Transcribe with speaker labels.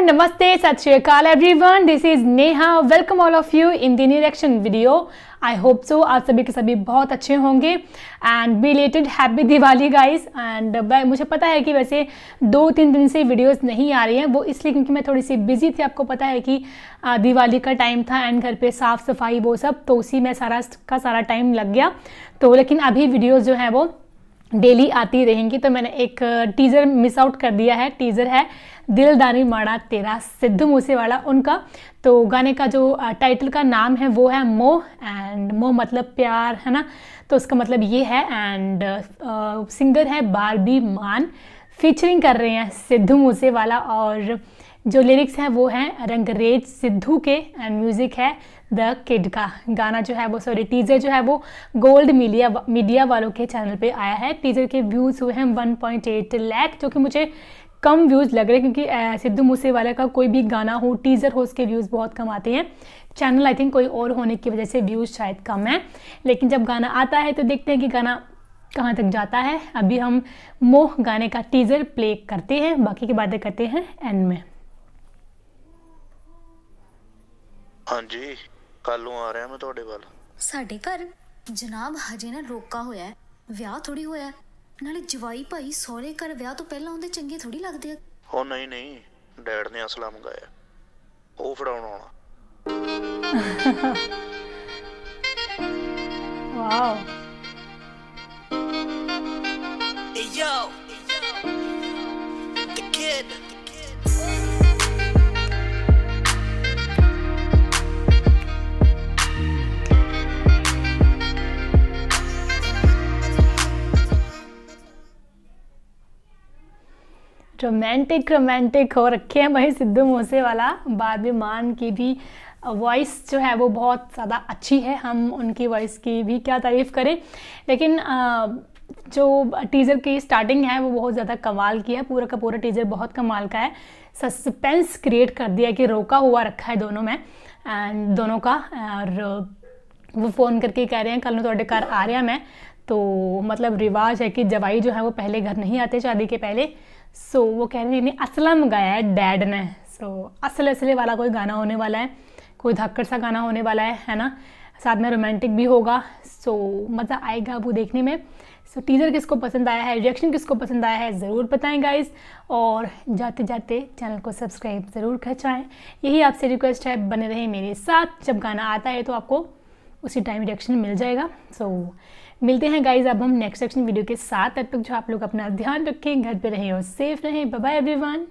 Speaker 1: namaste, sat shri akal everyone. This is Neha. Welcome all of you in the reaction video. I hope so आप सभी के सभी बहुत अच्छे होंगे. And belated happy Diwali guys and मुझे पता है कि वैसे दो तीन दिन से वीडियोस नहीं आ रही हैं. वो इसलिए क्योंकि मैं थोड़ी सी बिज़ी थी. आपको पता है कि दिवाली का टाइम था एंड घर पे साफ़ सफ़ाई वो सब. तो उसी में सारा का सारा टाइम लग गया. तो लेकिन अभी वीडियोज़ जो हैं वो डेली आती रहेंगी तो मैंने एक टीज़र मिस आउट कर दिया है। टीज़र है दिल दानी माड़ा तेरा, सिद्धू मूसेवाला उनका। तो गाने का जो टाइटल का नाम है, वो है मोह एंड मोह मतलब प्यार, है ना? तो उसका मतलब ये है एंड सिंगर है बारबी मान। फीचरिंग कर रहे हैं सिद्धू मूसेवाला और जो लिरिक्स हैं वो हैं रंगरेज सिद्धू के एंड म्यूज़िक है द किड का। गाना जो है वो सॉरी टीज़र जो है वो गोल्ड मीडिया मीडिया वालों के चैनल पे आया है। टीज़र के व्यूज़ हुए हैं 1.8 लाख जो कि मुझे कम व्यूज़ लग रहे हैं क्योंकि सिद्धू मूसेवाला का कोई भी गाना हो टीज़र हो, उसके व्यूज़ बहुत कम आते हैं। चैनल आई थिंक कोई और होने की वजह से व्यूज़ शायद कम है। लेकिन जब गाना आता है तो देखते हैं कि गाना कहाँ तक जाता है अभी हम मोह गाने का टीज़र प्ले करते हैं बाकी की बातें करते हैं एंड में
Speaker 2: हाँ जी ਕੱਲ ਨੂੰ ਆ ਰਿਹਾ ਮੈਂ ਤੁਹਾਡੇ ਵੱਲ
Speaker 3: ਸਾਡੇ ਘਰ ਜਨਾਬ ਹਜੇ ਨਾ ਰੋਕਾ ਹੋਇਆ ਹੈ ਵਿਆਹ ਥੋੜੀ ਹੋਇਆ ਹੈ। ਨਾਲੇ ਜਵਾਈ ਭਾਈ ਸਹੁਰੇ ਘਰ ਵਿਆਹ ਤੋਂ ਪਹਿਲਾਂ ਆਉਂਦੇ ਚੰਗੇ ਥੋੜੀ ਲੱਗਦੇ ਆ
Speaker 2: ਉਹ ਨਹੀਂ ਨਹੀਂ ਡੈਡ ਨੇ ਅਸਲਾ ਮੰਗਾਇਆ ਉਹ ਫੜਾਉਣ ਆਉਣਾ
Speaker 1: wow
Speaker 4: yo, the kid.
Speaker 1: Romantic romantic हो रखे हैं भाई सिद्धू मूसे वाला बाद में मान की भी वॉइस जो है वो बहुत ज़्यादा अच्छी है। हम उनकी वॉइस की भी क्या तारीफ़ करें। लेकिन जो टीज़र की स्टार्टिंग है, वो बहुत ज़्यादा कमाल की है। पूरा का पूरा टीज़र बहुत कमाल का है। सस्पेंस क्रिएट कर दिया कि रोका हुआ रखा है दोनों में एंड दोनों का, और वो फ़ोन करके कह रहे हैं, कल थोड़े घर आ रहा मैं। तो मतलब रिवाज है कि जवाई जो है वो पहले घर नहीं आते शादी के पहले। सो वो कह रहे हैं, इन्हें असलम गाया है डैड ने। सो असल असले वाला कोई गाना होने वाला है, कोई धक्कर सा गाना होने वाला है है ना? साथ में रोमांटिक भी होगा। सो so, मज़ा आएगा वो देखने में। सो so, टीज़र किसको पसंद आया है रिएक्शन किसको पसंद आया है ज़रूर बताएँ गाइस और जाते जाते चैनल को सब्सक्राइब ज़रूर खचाएँ। यही आपसे रिक्वेस्ट है बने रहे मेरे साथ। जब गाना आता है तो आपको उसी टाइम रिएक्शन मिल जाएगा। सो so, मिलते हैं गाइज़ अब हम नेक्स्ट सेक्शन वीडियो के साथ। तब तक जो आप लोग अपना ध्यान रखें घर पे रहें और सेफ़ रहें। Bye everyone